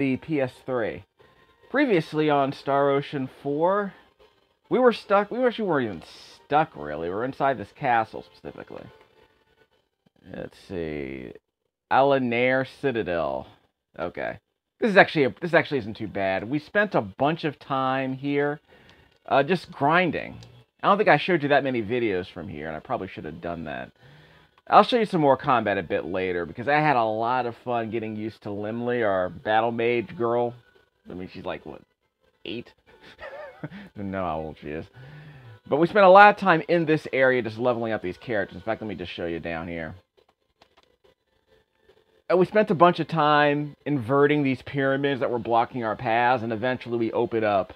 the PS3. Previously on Star Ocean 4, we were stuck. We actually weren't even stuck, really. We were inside this castle, specifically. Let's see. Alanair Citadel. Okay. This is actually a, this actually isn't too bad. We spent a bunch of time here uh, just grinding. I don't think I showed you that many videos from here, and I probably should have done that. I'll show you some more combat a bit later, because I had a lot of fun getting used to Lymle, our battle mage girl. I mean, she's like, what, eight? Know how old she is. But we spent a lot of time in this area just leveling up these characters. In fact, let me just show you down here. And we spent a bunch of time inverting these pyramids that were blocking our paths, and eventually we opened up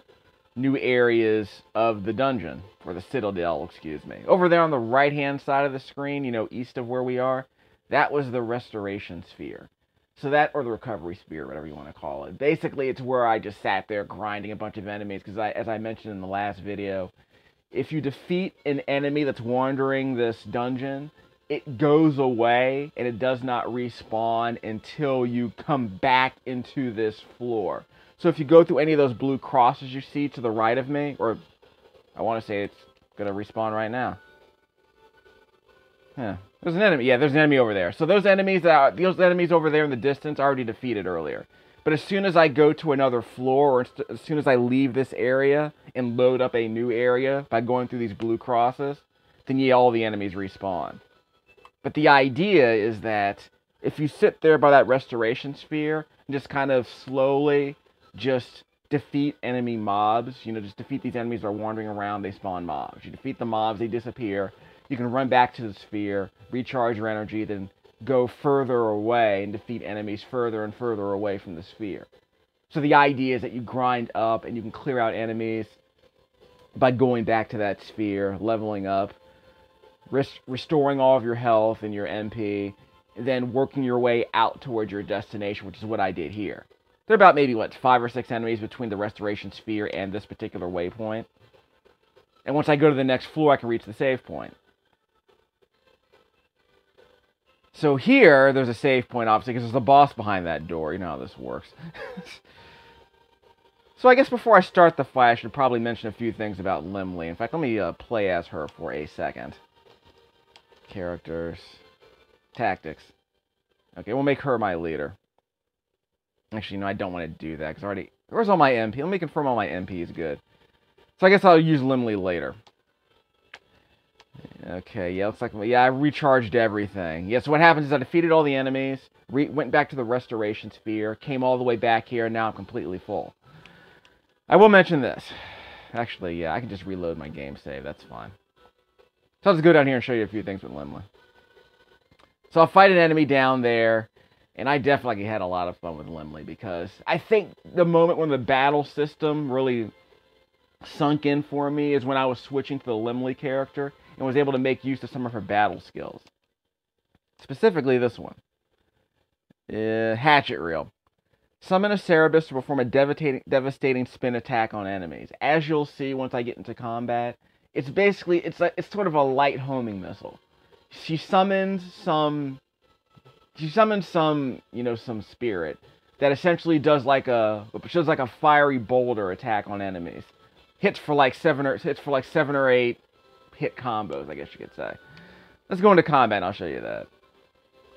new areas of the dungeon, or the citadel, excuse me. Over there on the right-hand side of the screen, you know, east of where we are, that was the restoration sphere. So that, or the recovery sphere, whatever you want to call it. Basically, it's where I just sat there grinding a bunch of enemies, because I, as I mentioned in the last video, if you defeat an enemy that's wandering this dungeon, it goes away and it does not respawn until you come back into this floor. So if you go through any of those blue crosses you see to the right of me, or I want to say it's going to respawn right now. Yeah, there's an enemy. Yeah, there's an enemy over there. So those enemies that are, those enemies over there in the distance I already defeated earlier. But as soon as I go to another floor, or as soon as I leave this area and load up a new area by going through these blue crosses, then yeah, all the enemies respawn. But the idea is that if you sit there by that restoration sphere and just kind of slowly just defeat enemy mobs, you know, just defeat these enemies that are wandering around, they spawn mobs. You defeat the mobs, they disappear. You can run back to the sphere, recharge your energy, then go further away and defeat enemies further and further away from the sphere. So the idea is that you grind up and you can clear out enemies by going back to that sphere, leveling up, rest- restoring all of your health and your MP, and then working your way out towards your destination, which is what I did here. There are about maybe, what, five or six enemies between the restoration sphere and this particular waypoint. And once I go to the next floor, I can reach the save point. So here, there's a save point, obviously, because there's a boss behind that door. You know how this works. so I guess before I start the fight, I should probably mention a few things about Lymle. In fact, let me uh, play as her for a second characters, tactics. Okay, we'll make her my leader. Actually, no, I don't want to do that, because I already... Where's all my MP? Let me confirm all my MP is good. So I guess I'll use Lymle later. Okay, yeah, looks like... Yeah, I recharged everything. Yeah, so what happens is I defeated all the enemies, went back to the Restoration Sphere, came all the way back here, and now I'm completely full. I will mention this. Actually, yeah, I can just reload my game save. That's fine. So I'll just go down here and show you a few things with Lymle. So I'll fight an enemy down there, and I definitely had a lot of fun with Lymle because I think the moment when the battle system really sunk in for me is when I was switching to the Lymle character and was able to make use of some of her battle skills. Specifically this one. Uh, hatchet Reel. Summon a Cerberus to perform a devastating, devastating spin attack on enemies. As you'll see once I get into combat, it's basically it's like it's sort of a light homing missile. She summons some she summons some, you know, some spirit that essentially does like a shows like a fiery boulder attack on enemies. Hits for like seven or hits for like seven or eight hit combos, I guess you could say. Let's go into combat I'll show you that.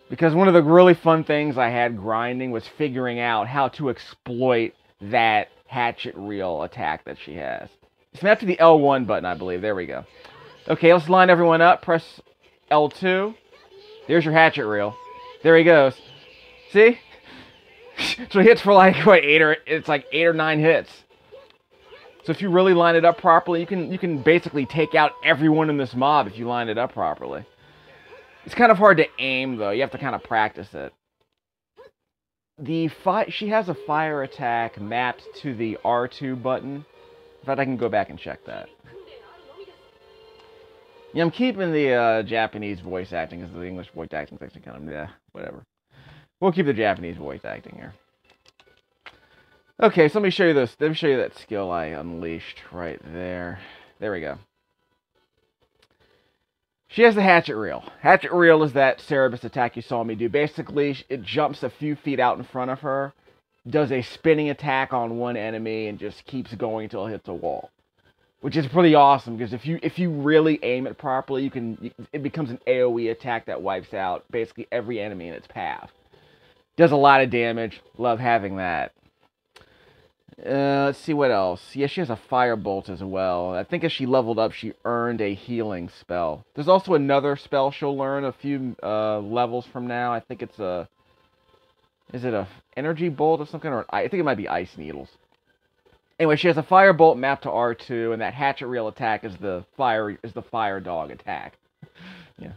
Because one of the really fun things I had grinding was figuring out how to exploit that hatchet reel attack that she has. Snap to the L1 button, I believe. There we go. Okay, let's line everyone up. Press L2. There's your hatchet reel. There he goes. See? so he hits for like what eight or it's like eight or nine hits. So if you really line it up properly, you can you can basically take out everyone in this mob if you line it up properly. It's kind of hard to aim though. You have to kind of practice it. The fi- she has a fire attack mapped to the R2 button. In fact, I can go back and check that. Yeah, I'm keeping the uh, Japanese voice acting because the English voice acting actually kind of yeah, whatever. We'll keep the Japanese voice acting here. Okay, so let me show you this. Let me show you that skill I unleashed right there. There we go. She has the hatchet reel. Hatchet reel is that Cerberus attack you saw me do. Basically, it jumps a few feet out in front of her, does a spinning attack on one enemy and just keeps going until it hits a wall which is pretty awesome because if you if you really aim it properly, you can it becomes an AOE attack that wipes out basically every enemy in its path. Does a lot of damage. Love having that. Uh, let's see what else. Yeah, she has a firebolt as well. I think as she leveled up, she earned a healing spell. There's also another spell she'll learn a few uh, levels from now. I think it's a. Is it a energy bolt or something? Or I think it might be ice needles. Anyway, she has a firebolt mapped to R2, and that hatchet reel attack is the fire is the fire dog attack. yeah,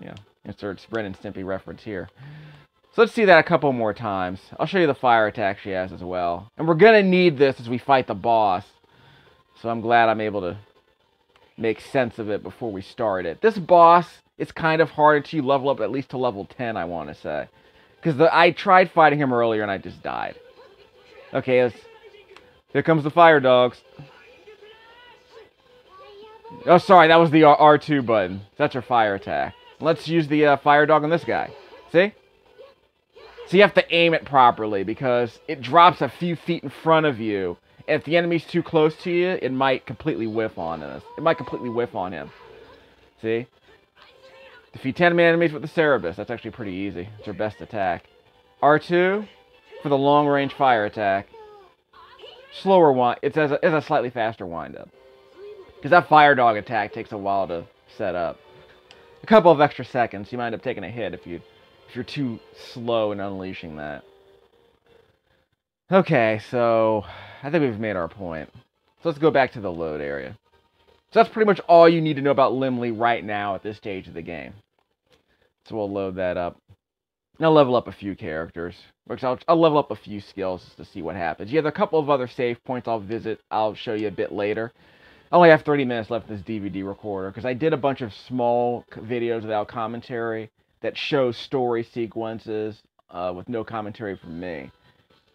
yeah. Insert Ren and Stimpy reference here. So let's see that a couple more times. I'll show you the fire attack she has as well. And we're gonna need this as we fight the boss. So I'm glad I'm able to make sense of it before we start it. This boss is kind of hard until you level up at least to level 10, I want to say. Because I tried fighting him earlier and I just died. Okay, let's here comes the fire dogs. Oh, sorry, that was the R2 button. That's your fire attack. Let's use the uh, fire dog on this guy. See? So you have to aim it properly because it drops a few feet in front of you. And if the enemy's too close to you, it might completely whiff on us. It might completely whiff on him. See? Defeat 10 enemies with the Cerberus. That's actually pretty easy. It's your best attack. R2 for the long range fire attack slower wind. It's a, it's a slightly faster windup. Because that fire dog attack takes a while to set up. A couple of extra seconds, you might end up taking a hit if you if you're too slow in unleashing that. Okay, so I think we've made our point. So let's go back to the load area. So that's pretty much all you need to know about Lymle right now at this stage of the game. So we'll load that up. I'll level up a few characters. I'll, I'll level up a few skills to see what happens. You have a couple of other save points I'll visit. I'll show you a bit later. I only have 30 minutes left in this DVD recorder because I did a bunch of small videos without commentary that show story sequences uh, with no commentary from me.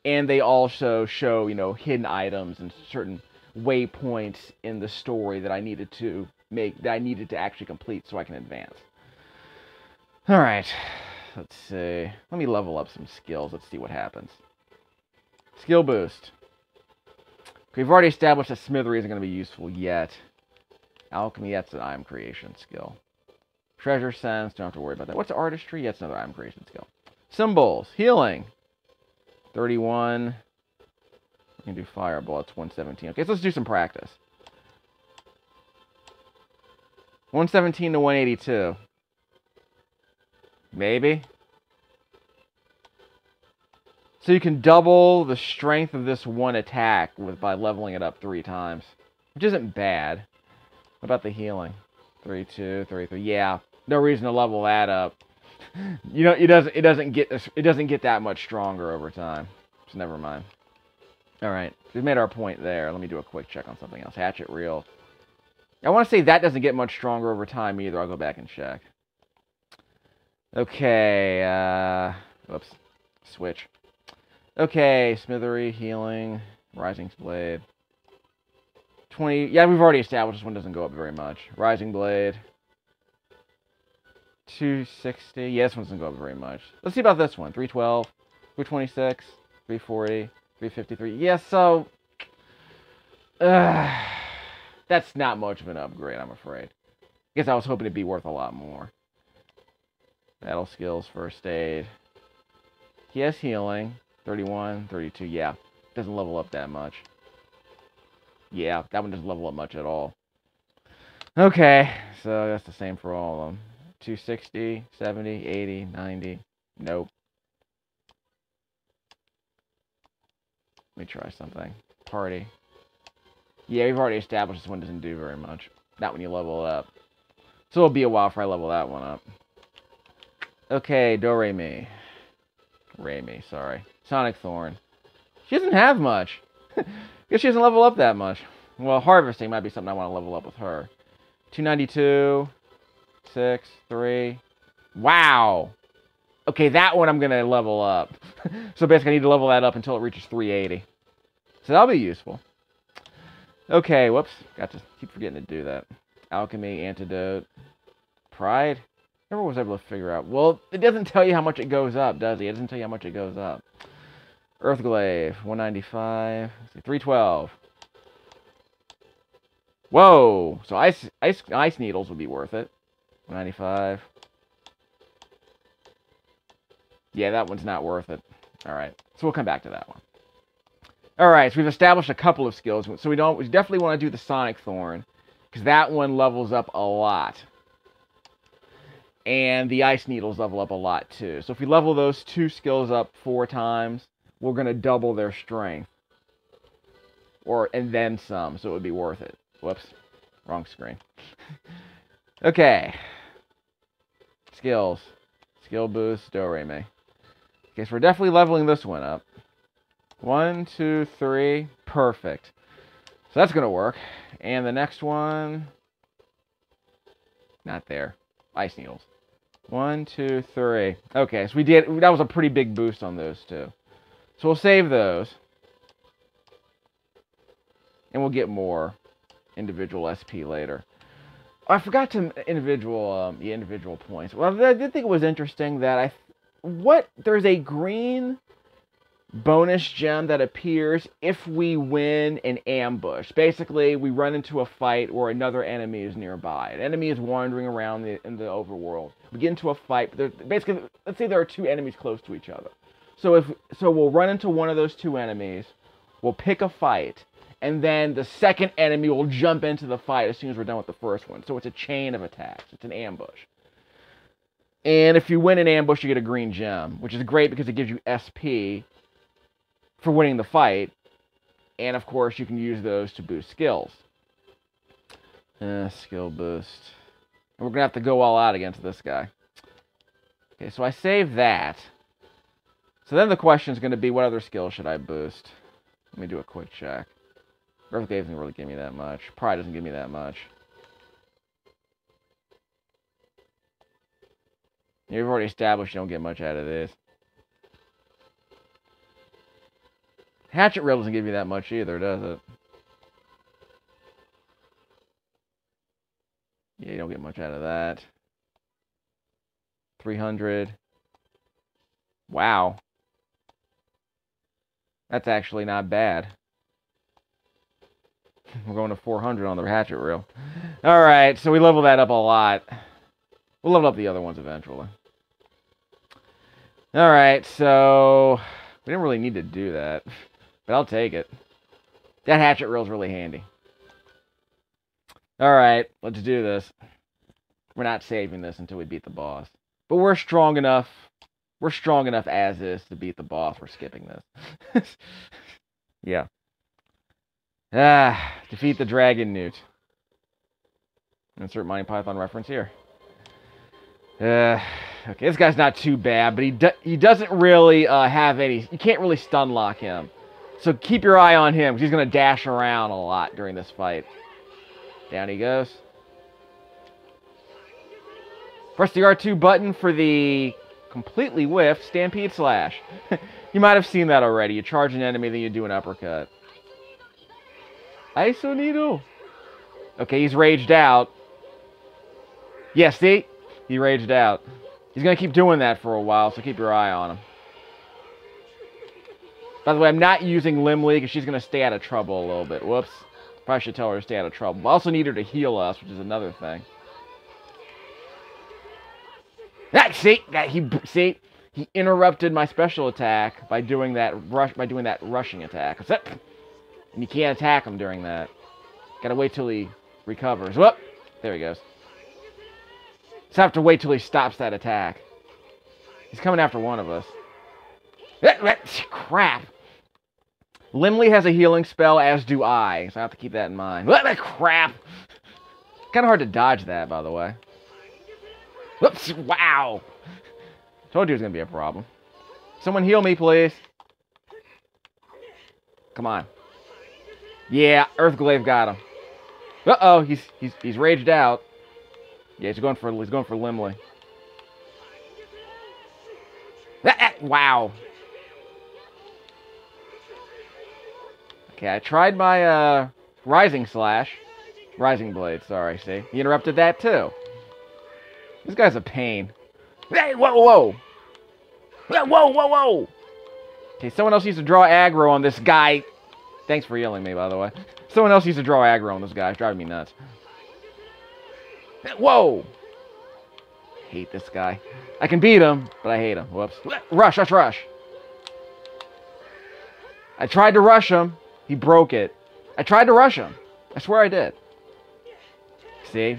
And they also show, you know, hidden items and certain waypoints in the story that I needed to make, that I needed to actually complete so I can advance. All right let's see. Let me level up some skills. Let's see what happens. Skill boost. We've already established that smithery isn't going to be useful yet. Alchemy, that's an item creation skill. Treasure sense, don't have to worry about that. What's artistry? That's another item creation skill. Symbols, healing. 31. We can do fireball, it's 117. Okay, so let's do some practice. 117 to 182. Maybe. So you can double the strength of this one attack with by leveling it up three times. Which isn't bad. What about the healing? Three, two, three, three. Yeah. No reason to level that up. You know, it doesn't it doesn't get it doesn't get that much stronger over time. So never mind. Alright. We've made our point there. Let me do a quick check on something else. Hatchet reel. I want to say that doesn't get much stronger over time either. I'll go back and check. Okay, uh, whoops, switch. Okay, Smithery, Healing, Rising Blade. 20, yeah, we've already established this one doesn't go up very much. Rising Blade. 260, yeah, this one doesn't go up very much. Let's see about this one, 312, 326, 340, 353. Yeah, so, uh, that's not much of an upgrade, I'm afraid. I guess I was hoping it'd be worth a lot more. Battle skills, first aid. He has healing. 31, 32. Yeah, doesn't level up that much. Yeah, that one doesn't level up much at all. Okay, so that's the same for all of them. 260, 70, 80, 90. Nope. Let me try something. Party. Yeah, we've already established this one doesn't do very much. Not when you level up. So it'll be a while before I level that one up. Okay, Do-Re-Mi. Re-Mi, sorry. Sonic Thorn. She doesn't have much. Guess she doesn't level up that much. Well, Harvesting might be something I want to level up with her. 292. 6. 3. Wow! Okay, that one I'm going to level up. so basically I need to level that up until it reaches 380. So that'll be useful. Okay, whoops. Got to keep forgetting to do that. Alchemy, Antidote. Pride? Never was able to figure out. Well, it doesn't tell you how much it goes up, does it? It doesn't tell you how much it goes up. Earthglaive, 195. 312. Whoa! So ice, ice, ice needles would be worth it. 195. Yeah, that one's not worth it. All right, so we'll come back to that one. All right, so we've established a couple of skills. So we don't, we definitely want to do the Sonic Thorn because that one levels up a lot. And the Ice Needles level up a lot too. So if we level those two skills up four times, we're going to double their strength. Or, and then some, so it would be worth it. Whoops, wrong screen. okay. Skills. Skill boost, do re mi. Okay, so we're definitely leveling this one up. One, two, three. Perfect. So that's going to work. And the next one... Not there. Ice Needles. One, two, three. Okay, so we did... That was a pretty big boost on those two. So we'll save those. And we'll get more individual SP later. I forgot to individual um, the individual points. Well, I did think it was interesting that I what there's a green bonus gem that appears if we win an ambush. Basically, we run into a fight where another enemy is nearby. An enemy is wandering around the, in the overworld. We get into a fight. But Basically, let's say there are two enemies close to each other. So if so, we'll run into one of those two enemies. We'll pick a fight, and then the second enemy will jump into the fight as soon as we're done with the first one. So it's a chain of attacks. It's an ambush. And if you win an ambush, you get a green gem, which is great because it gives you SP for winning the fight. And of course, you can use those to boost skills. Uh, skill boost. And we're going to have to go all out against this guy. Okay, so I save that. So then the question is going to be, what other skills should I boost? Let me do a quick check. Earthglaive doesn't really give me that much. Pride doesn't give me that much. You've already established you don't get much out of this. Hatchet Rail doesn't give you that much either, does it? Yeah, you don't get much out of that. 300. Wow. That's actually not bad. We're going to 400 on the hatchet reel. All right, so we level that up a lot. We'll level up the other ones eventually. All right, so we didn't really need to do that, but I'll take it. That hatchet reel's really handy. All right, let's do this. We're not saving this until we beat the boss. But we're strong enough. We're strong enough as is to beat the boss. We're skipping this. yeah. Ah, defeat the dragon newt. Insert Monty Python reference here. Uh, okay, this guy's not too bad, but he do he doesn't really uh, have any. You can't really stun lock him, so keep your eye on him. He's gonna dash around a lot during this fight. Down he goes. Press the R2 button for the completely whiffed Stampede Slash. you might have seen that already. You charge an enemy, then you do an uppercut. ISO needle. Okay, he's raged out. Yeah, see? He raged out. He's going to keep doing that for a while, so keep your eye on him. By the way, I'm not using Lymle because she's going to stay out of trouble a little bit. Whoops. Probably should tell her to stay out of trouble. I also need her to heal us, which is another thing. That see that he see he interrupted my special attack by doing that rush by doing that rushing attack. And you can't attack him during that. Gotta wait till he recovers. Whoop! There he goes. Just have to wait till he stops that attack. He's coming after one of us. Crap. Lymle has a healing spell, as do I. So I have to keep that in mind. Crap. Kind of hard to dodge that, by the way. Whoops! Wow! Told you it was going to be a problem. Someone heal me, please. Come on. Yeah, Earthglaive got him. Uh-oh, he's he's he's raged out. Yeah, he's going for he's going for Lymle. Ah, wow. Okay, I tried my uh, Rising Slash. Rising Blade, sorry, see? He interrupted that too. This guy's a pain. Hey, whoa, whoa! Whoa, whoa, whoa! Okay, someone else needs to draw aggro on this guy. Thanks for yelling me, by the way. Someone else needs to draw aggro on this guy. It's driving me nuts. Whoa! Hate this guy. I can beat him, but I hate him. Whoops. Rush, rush, rush. I tried to rush him. He broke it. I tried to rush him. I swear I did. See?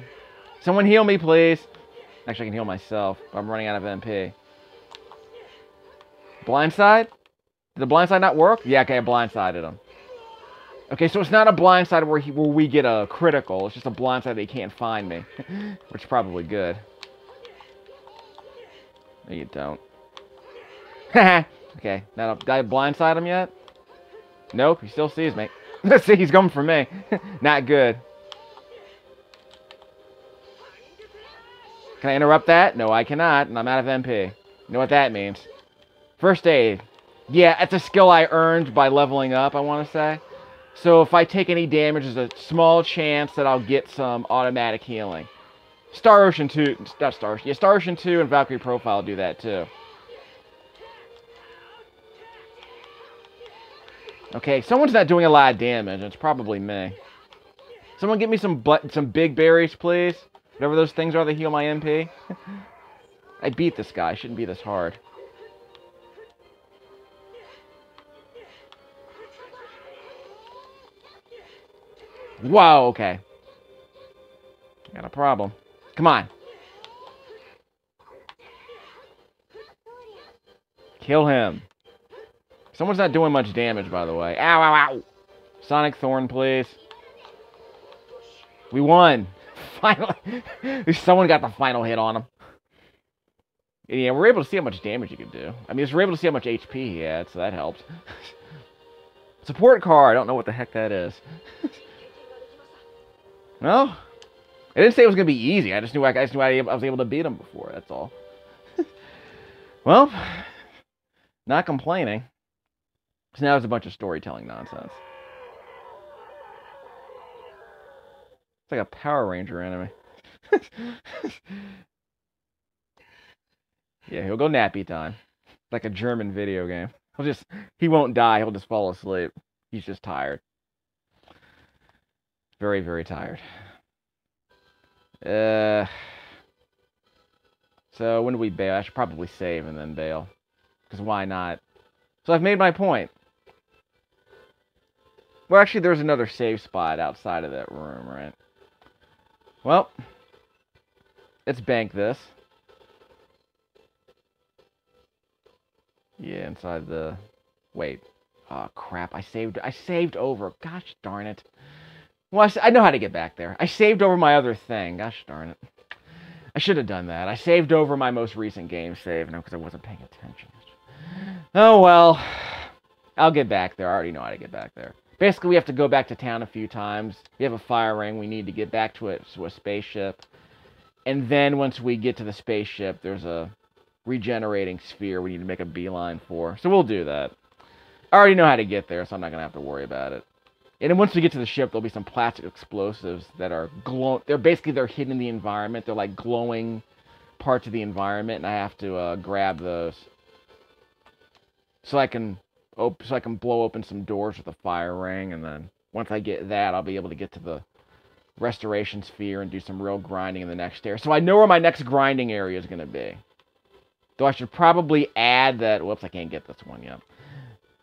Someone heal me, please. Actually, I can heal myself. I'm running out of MP. Blindside? Did the blindside not work? Yeah, okay, I blindsided him. Okay, so it's not a blindside where, he, where we get a critical. It's just a blindside he can't find me. Which is probably good. No, you don't. okay, now, did I blindside him yet? Nope, he still sees me. Let's see, he's coming for me. not good. Can I interrupt that? No, I cannot, and I'm out of MP. You know what that means. First aid. Yeah, it's a skill I earned by leveling up, I want to say. So if I take any damage, there's a small chance that I'll get some automatic healing. Star Ocean 2, not Star Ocean, yeah, Star Ocean 2 and Valkyrie Profile do that too. Okay, someone's not doing a lot of damage. It's probably me. Someone get me some some big berries, please. Whatever those things are that heal my MP. I beat this guy. Shouldn't be this hard. Whoa, okay. Got a problem. Come on. Kill him. Someone's not doing much damage, by the way. Ow, ow, ow. Sonic Thorn, please. We won. Finally. Someone got the final hit on him. Yeah, we're able to see how much damage he could do. I mean, we're able to see how much HP he had, so that helps. Support car. I don't know what the heck that is. well, I didn't say it was going to be easy. I just knew I, I just knew I was able to beat him before. That's all. well, not complaining. So now it's a bunch of storytelling nonsense. It's like a Power Ranger anime. yeah, he'll go nappy time. Like a German video game. He'll just he won't die, he'll just fall asleep. He's just tired. Very, very tired. Uh so when do we bail? I should probably save and then bail. Because why not? So I've made my point. Well, actually, there's another save spot outside of that room, right? Well, let's bank this. Yeah, inside the... Wait. Oh, crap. I saved I saved over. Gosh darn it. Well, I, I know how to get back there. I saved over my other thing. Gosh darn it. I should have done that. I saved over my most recent game save, no, because I wasn't paying attention. Oh, well. I'll get back there. I already know how to get back there. Basically, we have to go back to town a few times. We have a fire ring. We need to get back to it to a spaceship. And then once we get to the spaceship, there's a regenerating sphere we need to make a beeline for. So we'll do that. I already know how to get there, so I'm not going to have to worry about it. And then once we get to the ship, there'll be some plastic explosives that are glow. They're basically they're hidden in the environment. They're like glowing parts of the environment, and I have to uh, grab those so I can op- so I can blow open some doors with a fire ring, and then once I get that, I'll be able to get to the restoration sphere and do some real grinding in the next area. So I know where my next grinding area is going to be. Though I should probably add that. Whoops, I can't get this one yet.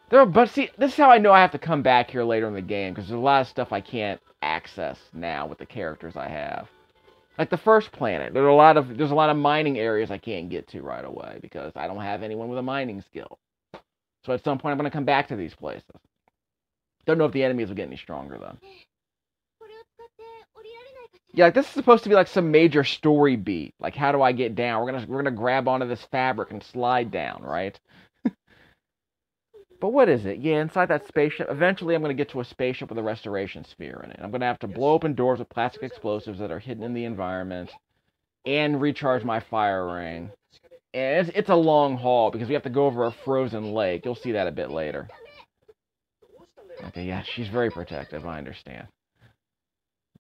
There, are, but see, this is how I know I have to come back here later in the game because there's a lot of stuff I can't access now with the characters I have. Like the first planet, there's a lot of there's a lot of mining areas I can't get to right away because I don't have anyone with a mining skill. So at some point, I'm going to come back to these places. Don't know if the enemies will get any stronger, though. Yeah, like this is supposed to be like some major story beat. Like, how do I get down? We're gonna we're gonna grab onto this fabric and slide down, right? but what is it? Yeah, inside that spaceship. Eventually, I'm gonna get to a spaceship with a restoration sphere in it. I'm gonna have to blow open doors with plastic explosives that are hidden in the environment, and recharge my fire ring. And it's, it's a long haul because we have to go over a frozen lake. You'll see that a bit later. Okay, yeah, she's very protective. I understand.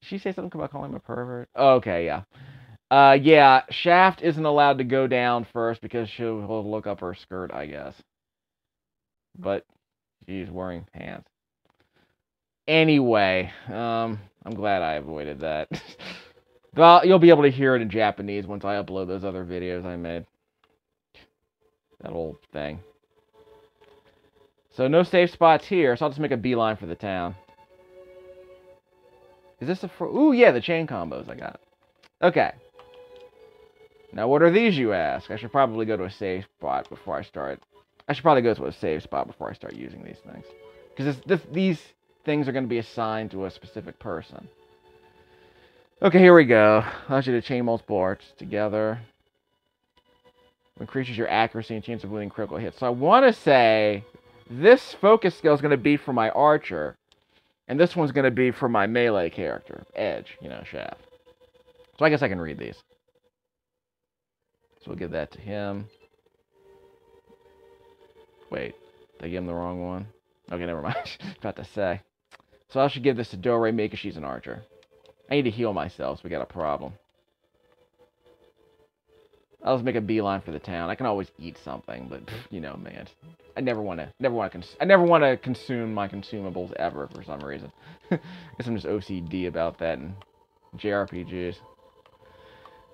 Did she say something about calling him a pervert? Okay, yeah. Uh, yeah, Shaft isn't allowed to go down first because she'll look up her skirt, I guess. but she's wearing pants. Anyway, um, I'm glad I avoided that. well, you'll be able to hear it in Japanese once I upload those other videos I made. That old thing. So no safe spots here, so I'll just make a beeline for the town. Is this a... Ooh, yeah, the chain combos I got. Okay. Now, what are these, you ask? I should probably go to a safe spot before I start. I should probably go to a safe spot before I start using these things. Because these things are going to be assigned to a specific person. Okay, here we go. Allows you to chain multiple arts together. Increases your accuracy and chance of winning critical hits. So I want to say this focus skill is going to be for my archer. And this one's going to be for my melee character. Edge, you know, shaft. So I guess I can read these. So we'll give that to him. Wait, did I give him the wrong one? Okay, never mind. About to say. So I should give this to Dore because she's an archer. I need to heal myself, so we got a problem. I'll just make a beeline for the town. I can always eat something, but mm-hmm. you know, man, I never want to, never want to, I never want to consume my consumables ever for some reason. I guess I'm just OCD about that and JRPGs.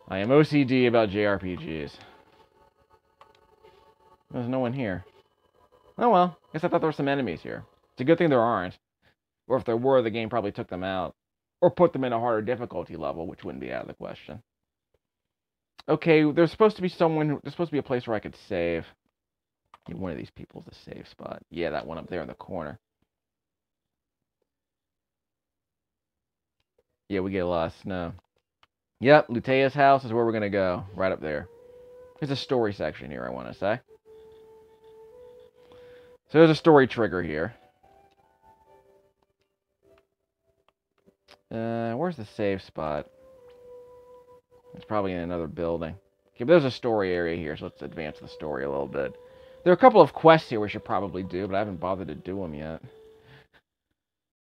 I am OCD about JRPGs. There's no one here. Oh well, guess I thought there were some enemies here. It's a good thing there aren't. Or if there were, the game probably took them out. Or put them in a harder difficulty level, which wouldn't be out of the question. Okay, there's supposed to be someone, there's supposed to be a place where I could save. One of these people's a safe spot. Yeah, that one up there in the corner. Yeah, we get a lot of snow. Yep, Lutea's house is where we're going to go. Right up there. There's a story section here, I want to say. So there's a story trigger here. Uh, where's the save spot? It's probably in another building. Okay, but there's a story area here, so let's advance the story a little bit. There are a couple of quests here we should probably do, but I haven't bothered to do them yet.